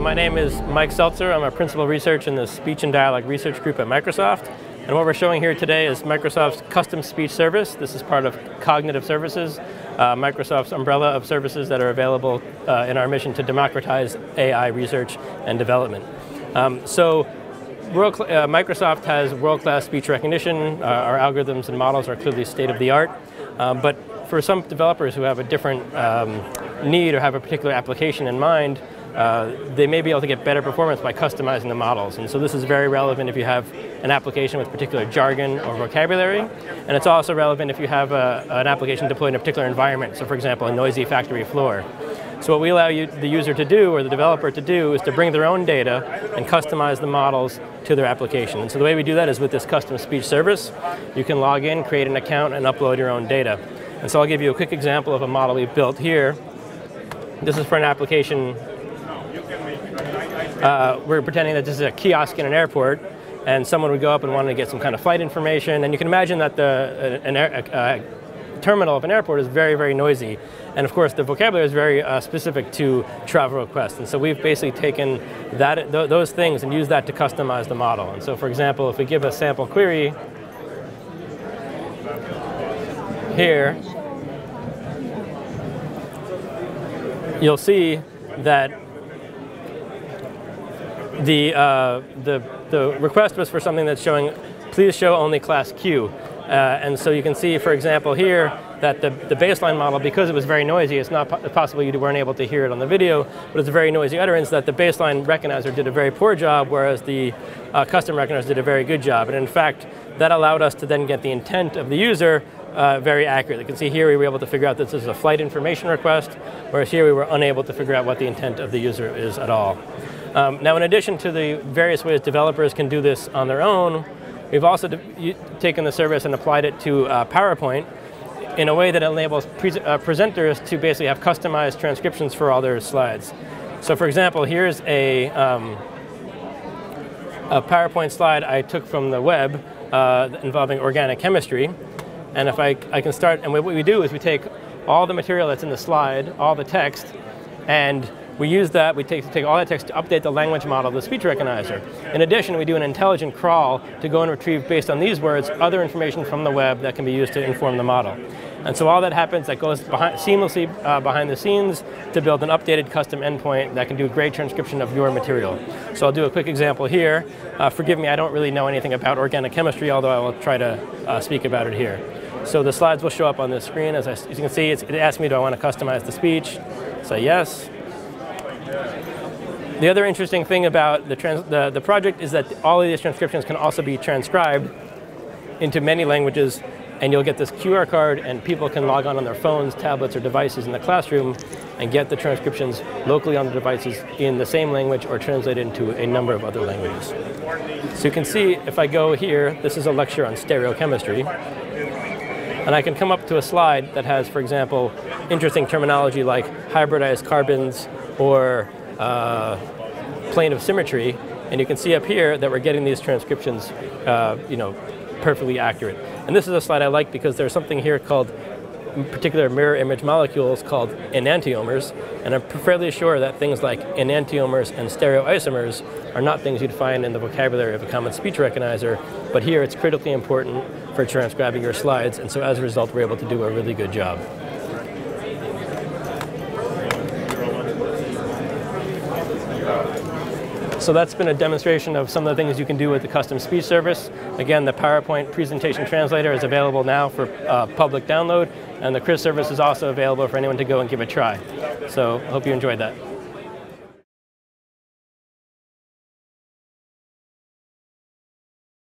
My name is Mike Seltzer. I'm a principal research in the Speech and Dialogue Research Group at Microsoft. And what we're showing here today is Microsoft's custom speech service. This is part of Cognitive Services, uh, Microsoft's umbrella of services that are available uh, in our mission to democratize AI research and development. Um, so uh, Microsoft has world-class speech recognition. Uh, our algorithms and models are clearly state-of-the-art. Um, but for some developers who have a different um, need or have a particular application in mind, uh, they may be able to get better performance by customizing the models. And so this is very relevant if you have an application with particular jargon or vocabulary. And it's also relevant if you have a, an application deployed in a particular environment. So for example, a noisy factory floor. So what we allow you, the user to do or the developer to do is to bring their own data and customize the models to their application. And so the way we do that is with this custom speech service. You can log in, create an account, and upload your own data. And so I'll give you a quick example of a model we've built here. This is for an application uh, we're pretending that this is a kiosk in an airport, and someone would go up and want to get some kind of flight information. And you can imagine that the an air, uh, terminal of an airport is very, very noisy. And of course, the vocabulary is very uh, specific to travel requests. And so we've basically taken that, th those things and used that to customize the model. And so for example, if we give a sample query here, you'll see that the, uh, the, the request was for something that's showing, please show only class Q. Uh, and so you can see, for example, here that the, the baseline model, because it was very noisy, it's not po possible you weren't able to hear it on the video, but it's a very noisy utterance that the baseline recognizer did a very poor job, whereas the uh, custom recognizer did a very good job. And in fact, that allowed us to then get the intent of the user uh, very accurate. You can see here we were able to figure out that this is a flight information request, whereas here we were unable to figure out what the intent of the user is at all. Um, now, in addition to the various ways developers can do this on their own, we've also taken the service and applied it to uh, PowerPoint in a way that enables pre uh, presenters to basically have customized transcriptions for all their slides. So for example, here's a, um, a PowerPoint slide I took from the web uh, involving organic chemistry. And if I, I can start, and what we do is we take all the material that's in the slide, all the text, and we use that, we take, take all that text to update the language model of the speech recognizer. In addition, we do an intelligent crawl to go and retrieve, based on these words, other information from the web that can be used to inform the model. And so all that happens, that goes behind, seamlessly uh, behind the scenes to build an updated custom endpoint that can do great transcription of your material. So I'll do a quick example here. Uh, forgive me, I don't really know anything about organic chemistry, although I will try to uh, speak about it here. So the slides will show up on the screen. As, I, as you can see, it asks me, do I want to customize the speech? Say yes. The other interesting thing about the, the, the project is that all of these transcriptions can also be transcribed into many languages and you'll get this QR card and people can log on on their phones, tablets, or devices in the classroom and get the transcriptions locally on the devices in the same language or translated into a number of other languages. So you can see if I go here, this is a lecture on stereochemistry. And I can come up to a slide that has, for example, interesting terminology like hybridized carbons or uh, plane of symmetry. And you can see up here that we're getting these transcriptions, uh, you know, perfectly accurate. And this is a slide I like because there's something here called particular mirror image molecules called enantiomers, and I'm fairly sure that things like enantiomers and stereoisomers are not things you'd find in the vocabulary of a common speech recognizer, but here it's critically important for transcribing your slides, and so as a result we're able to do a really good job. So that's been a demonstration of some of the things you can do with the custom speech service. Again, the PowerPoint presentation translator is available now for uh, public download, and the CRIS service is also available for anyone to go and give a try. So hope you enjoyed that.